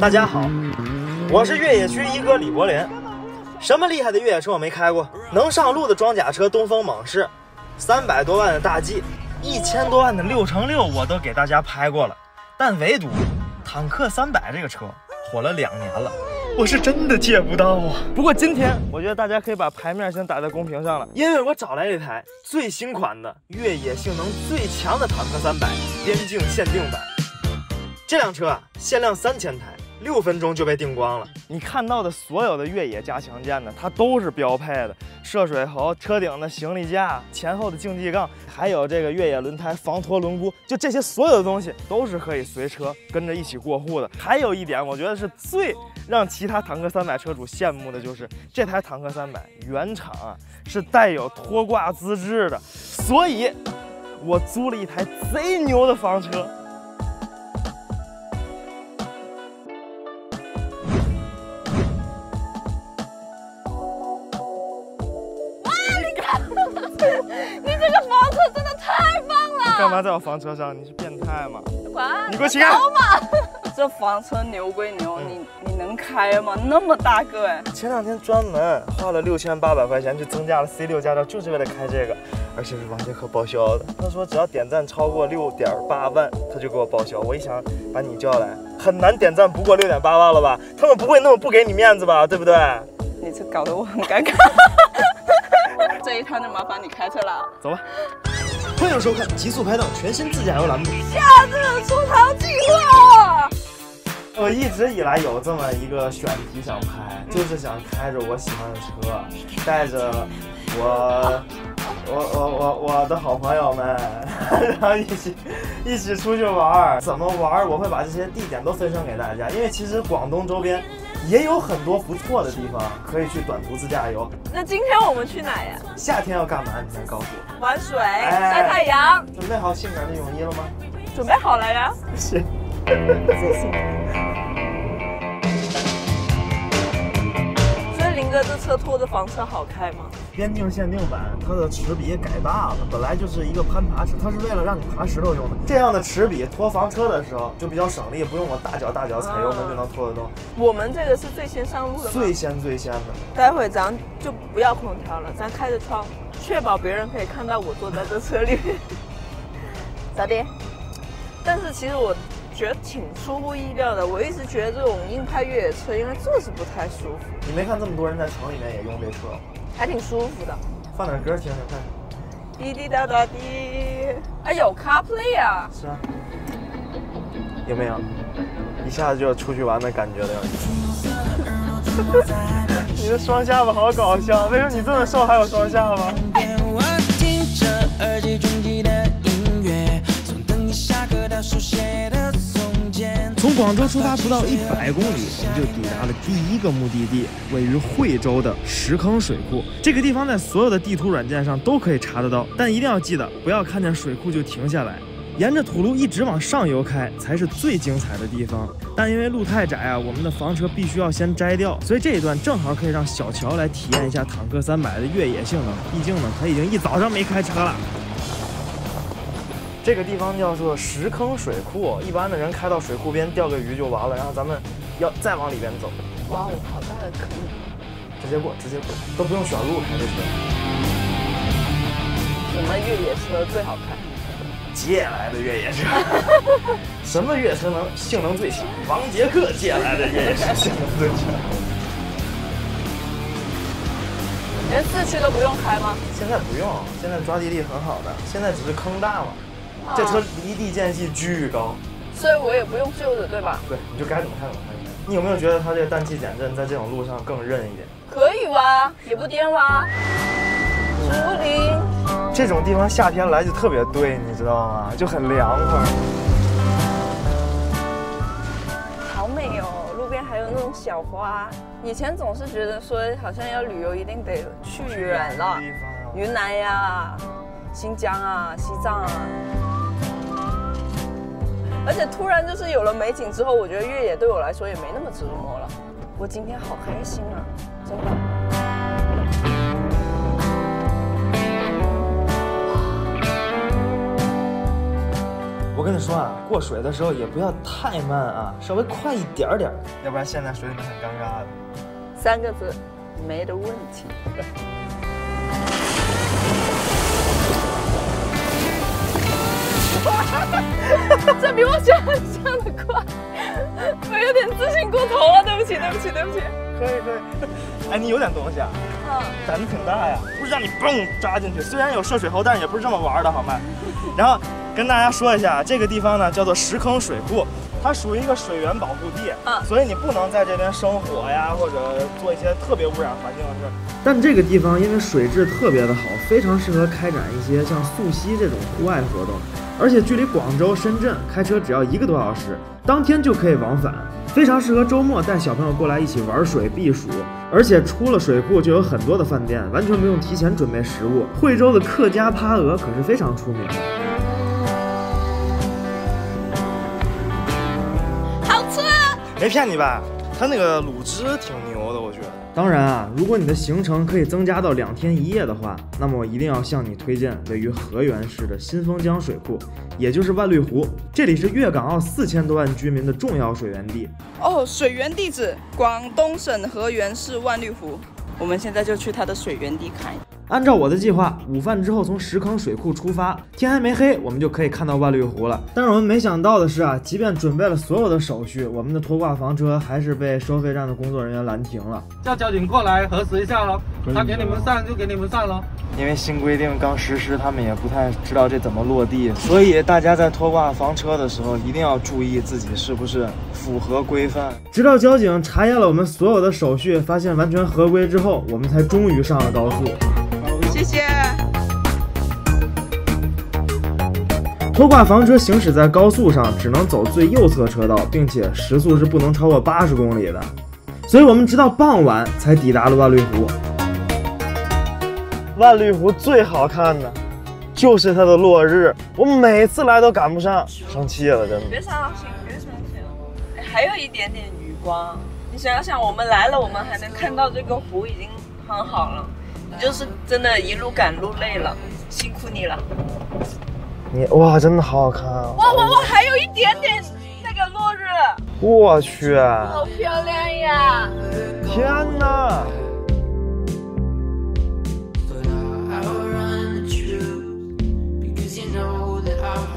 大家好，我是越野区一哥李柏林。什么厉害的越野车我没开过？能上路的装甲车东风猛士，三百多万的大 G，一千多万的六乘六我都给大家拍过了。但唯独坦克三百这个车火了两年了，我是真的借不到啊。不过今天我觉得大家可以把牌面先打在公屏上了，因为我找来了一台最新款的越野性能最强的坦克三百边境限定版。这辆车啊，限量三千台，六分钟就被订光了。你看到的所有的越野加强件呢，它都是标配的，涉水喉、车顶的行李架、前后的竞技杠，还有这个越野轮胎、防脱轮毂，就这些所有的东西都是可以随车跟着一起过户的。还有一点，我觉得是最让其他坦克三百车主羡慕的，就是这台坦克三百原厂啊是带有拖挂资质的，所以我租了一台贼牛的房车。干嘛在我房车上？你是变态吗？管你给我起开！这房车牛归牛，你你能开吗？那么大个哎！前两天专门花了六千八百块钱去增加了 C 六驾照，就是为了开这个，而且是王杰克报销的。他说只要点赞超过六点八万，他就给我报销。我一想把你叫来，很难点赞不过六点八万了吧？他们不会那么不给你面子吧？对不对？你这搞得我很尴尬。这一趟就麻烦你开车了，走吧。欢迎收看《极速拍档》全新自驾游栏目。夏日出逃计划。我一直以来有这么一个选题想拍，就是想开着我喜欢的车，带着我我我我我的好朋友们，然后一起一起出去玩。怎么玩？我会把这些地点都分享给大家，因为其实广东周边也有很多不错的地方可以去短途自驾游。那今天我们去哪呀？夏天要干嘛？你先告诉我。玩水、晒太阳。准备好性感的泳衣了吗？准备好了呀。行。所以林哥这车拖着房车好开吗？边境限定版，它的齿比改大了，本来就是一个攀爬齿，它是为了让你爬石头用的。这样的齿比拖房车的时候就比较省力，不用我大脚大脚踩油门就能拖得动。我们这个是最先上路的？最先最先的。待会咱就不要空调了，咱开着窗，确保别人可以看到我坐在这车里面。咋的？但是其实我觉得挺出乎意料的。我一直觉得这种硬派越野车应该坐是不太舒服。你没看这么多人在城里面也用这车，还挺舒服的。放点歌听听看。滴滴答答滴。哎，有 CarPlay 啊。是啊。有没有？一下子就要出去玩的感觉了。你的双下巴好搞笑，为什么你这么瘦还有双下巴？从广州出发不到一百公里，我们就抵达了第一个目的地，位于惠州的石坑水库。这个地方在所有的地图软件上都可以查得到，但一定要记得不要看见水库就停下来，沿着土路一直往上游开才是最精彩的地方。但因为路太窄啊，我们的房车必须要先摘掉，所以这一段正好可以让小乔来体验一下坦克三百的越野性能。毕竟呢，他已经一早上没开车了。这个地方叫做石坑水库，一般的人开到水库边钓个鱼就完了，然后咱们要再往里边走。哇哦，好大的坑！直接过，直接过，都不用选路开这车。什么越野车最好开？借来的越野车。什么越野车能性能最强？王杰克借来的越野车性能最强。连四驱都不用开吗？现在不用，现在抓地力很好的，现在只是坑大嘛。这车离地间隙巨高，所以我也不用袖子，对吧？对，你就该怎么开怎么开。你有没有觉得它这个氮气减震在这种路上更韧一点？可以哇，也不颠哇。竹林，这种地方夏天来就特别对，你知道吗？就很凉快。好美哦，路边还有那种小花。以前总是觉得说，好像要旅游一定得去远了，云南呀。新疆啊，西藏啊，而且突然就是有了美景之后，我觉得越野对我来说也没那么折磨了。我今天好开心啊，真的。我我跟你说啊，过水的时候也不要太慢啊，稍微快一点点，要不然陷在水里面很尴尬的。三个字，没的问题。这比我想象的快，我有点自信过头了，对不起，对不起，对不起。可以可以，哎，你有点东西啊，嗯，胆子挺大呀，不是让你嘣扎进去，虽然有涉水猴，但是也不是这么玩的，好吗？然后跟大家说一下，这个地方呢叫做石坑水库，它属于一个水源保护地，嗯。所以你不能在这边生火呀，或者做一些特别污染环境的事。但这个地方因为水质特别的好，非常适合开展一些像溯溪这种户外活动，而且距离广州、深圳开车只要一个多小时，当天就可以往返，非常适合周末带小朋友过来一起玩水避暑。而且出了水库就有很多的饭店，完全不用提前准备食物。惠州的客家趴鹅可是非常出名的。好吃啊！没骗你吧？它那个卤汁挺牛的，我觉得。当然啊，如果你的行程可以增加到两天一夜的话，那么我一定要向你推荐位于河源市的新丰江水库，也就是万绿湖。这里是粤港澳四千多万居民的重要水源地。哦，水源地址：广东省河源市万绿湖。我们现在就去它的水源地看。按照我的计划，午饭之后从石坑水库出发，天还没黑，我们就可以看到万绿湖了。但是我们没想到的是啊，即便准备了所有的手续，我们的拖挂房车还是被收费站的工作人员拦停了。叫交警过来核实一下喽，他给你们上就给你们上喽。因为新规定刚实施，他们也不太知道这怎么落地，所以大家在拖挂房车的时候一定要注意自己是不是符合规范。直到交警查验了我们所有的手续，发现完全合规之后，我们才终于上了高速。谢谢。拖挂房车行驶在高速上，只能走最右侧车道，并且时速是不能超过八十公里的。所以我们直到傍晚才抵达了万绿湖。万绿湖最好看的就是它的落日，我每次来都赶不上，生气了，真的。别伤心，别伤心。哎还有一点点余光，你想想，我们来了，我们还能看到这个湖，已经很好了。你就是真的一路赶路累了，辛苦你了。你哇，真的好好看啊！哇哇哇，还有一点点那个落日，我去，好漂亮呀！天哪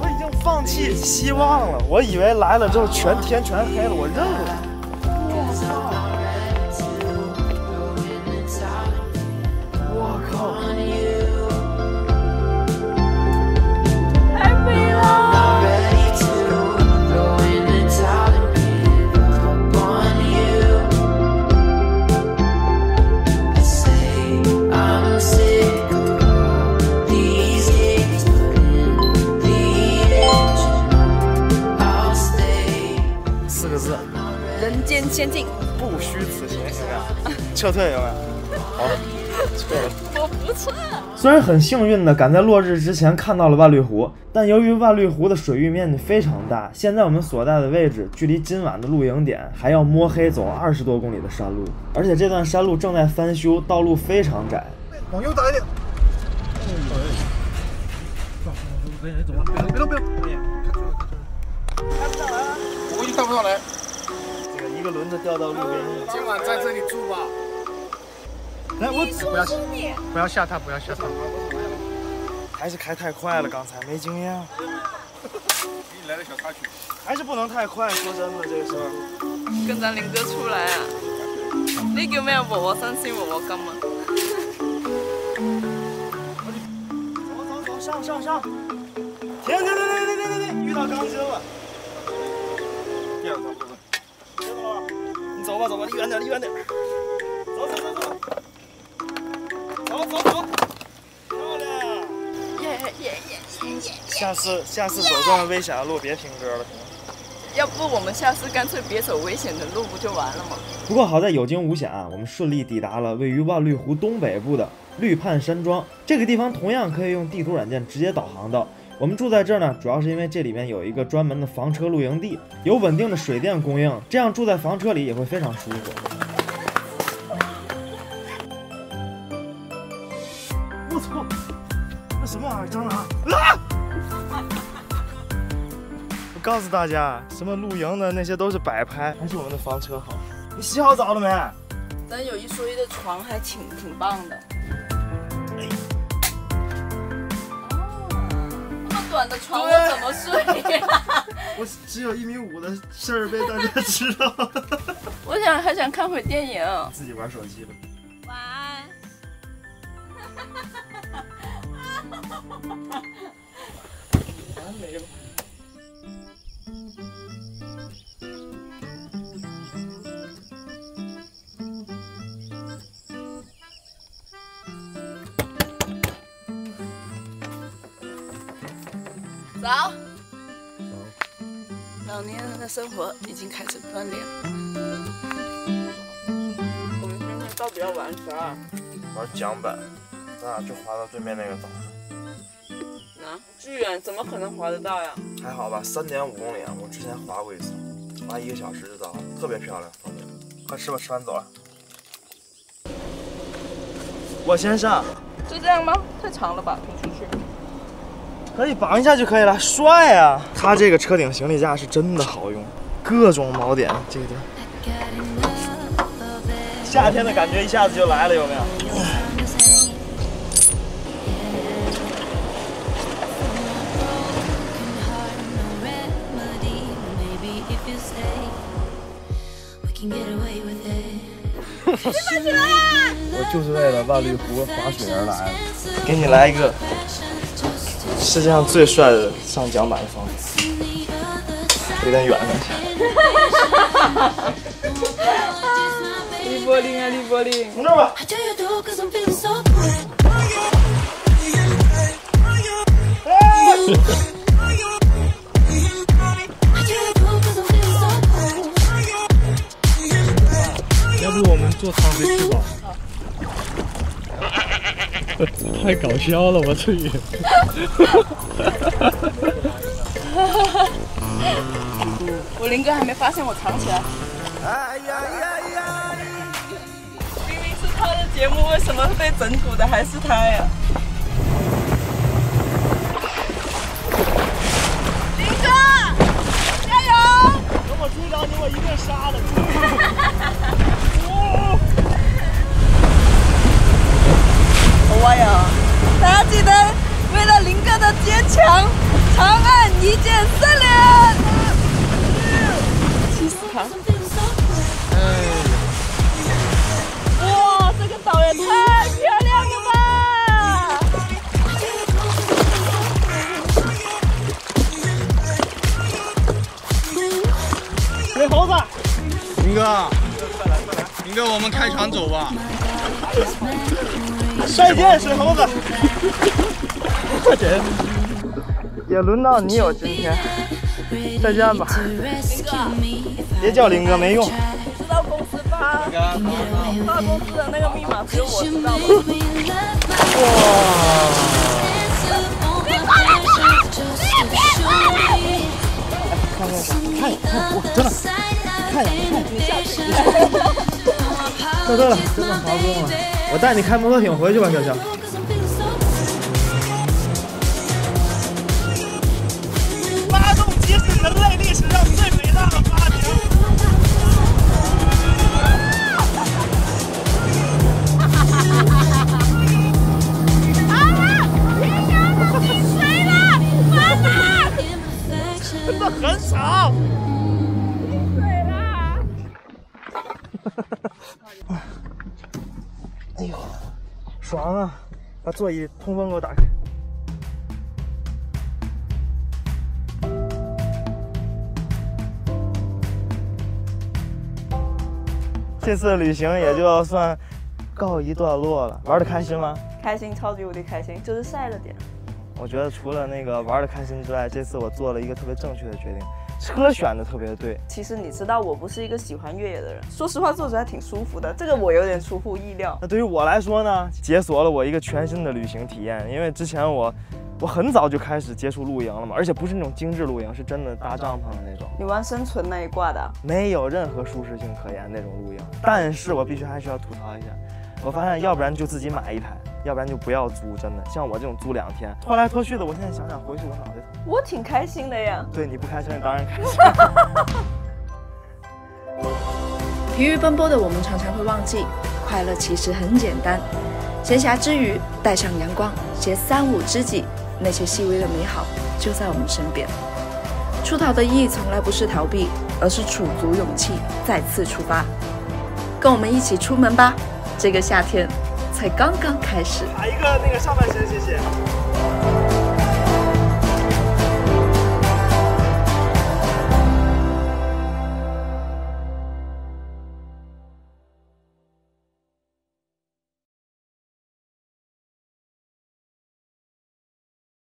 我已经放弃希望了，我以为来了之后全天全黑了，我认了。撤退有没有？好，撤了。我不撤。虽然很幸运的赶在落日之前看到了万绿湖，但由于万绿湖的水域面积非常大，现在我们所在的位置距离今晚的露营点还要摸黑走二十多公里的山路，而且这段山路正在翻修，道路非常窄。往右打一点。别动，别动，别动！我已经到不上来。这个一个轮子掉到路边。今晚在这里住吧。来，我不要不要吓他，不要吓他。还是开太快了，刚才没经验，给你来个小插曲。还是不能太快。说真的，这个事儿。跟咱林哥出来啊！你叫咩？和我新鮮和我金啊！走走走，上上上！停停停停停停停！遇到钢筋了。第二个部分。别走了，你走吧走吧，离远点离远点。走走走走。走。漂亮。耶耶耶耶！下次下次走这么危险的路别听歌了，行吗？要不我们下次干脆别走危险的路，不就完了吗？不过好在有惊无险啊，我们顺利抵达了位于万绿湖东北部的绿畔山庄。这个地方同样可以用地图软件直接导航到。我们住在这儿呢，主要是因为这里面有一个专门的房车露营地，有稳定的水电供应，这样住在房车里也会非常舒服。我操！那什么玩意儿？蟑螂！啊！我告诉大家，什么露营的那些都是摆拍，还是我们的房车好。你洗好澡了没？咱有一说一的床还挺挺棒的。哦，那么短的床我怎么睡呀、我只有一米五的事儿被大家知道。我想还想看会电影。自己玩手机了。晚安。完美了。早。老年人的生活已经开始锻炼。我们今天到底要玩啥？玩桨板，咱俩就滑到对面那个岛上。啊，巨远，怎么可能滑得到呀？还好吧，三点五公里啊，我之前滑过一次，滑一个小时就到了，特别漂亮，风景。快吃吧，吃完走了。我先上，就这样吗？太长了吧，推出去。可以绑一下就可以了，帅啊！它这个车顶行李架是真的好用，各种锚点，这个地方。夏天的感觉一下子就来了，有没有？我就是为了万绿湖滑水而来的。给你来一个世界上最帅的上桨板的方式，有点远了。李柏林啊，李柏林。从这儿吧。How 要不我们坐舱飞去吧？太搞笑了吧这也！我林哥还没发现我藏起来。明明是他的节目，为什么被整蛊的还是他呀？林哥，加油！等我追着你，我一定杀了你。哇呀！大家记得为了林哥的坚强，长按一键三连。气死他 good. 哇，这个岛也太漂亮了吧.水猴子，林哥，林哥，我们开船走吧。再见，水猴子！再见，也轮到你有今天。再见吧，别叫林哥没用。知道公司发，发公司的那个密码只有我知道。哇！哎，看，看，看我，真的，你看，你看，你吓死你。对对了，真的爬不动了。我带你开摩托艇回去吧，小乔。座椅通风给我打开。这次旅行也就算告一段落了，玩的开心吗？开心，超级无敌开心，就是晒了点。我觉得除了那个玩的开心之外，这次我做了一个特别正确的决定，车选的特别对。其实你知道，我不是一个喜欢越野的人，说实话，坐着还挺舒服的。这个我有点出乎意料。那对于我来说呢，解锁了我一个全新的旅行体验。因为之前我，我很早就开始接触露营了嘛，而且不是那种精致露营，是真的搭帐篷的那种，你玩生存那一挂的，没有任何舒适性可言那种露营。但是我必须还是要吐槽一下，我发现要不然就自己买一台，要不然就不要租，真的。像我这种租两天，拖来拖去的，我现在想想回去我脑袋疼。我挺开心的呀。对你不开心，当然开心。疲于奔波的我们常常会忘记，快乐其实很简单。闲暇之余，带上阳光，携三五知己，那些细微的美好就在我们身边。出逃的意义从来不是逃避，而是储足勇气，再次出发。跟我们一起出门吧，这个夏天才刚刚开始。打一个那个上半身，谢谢。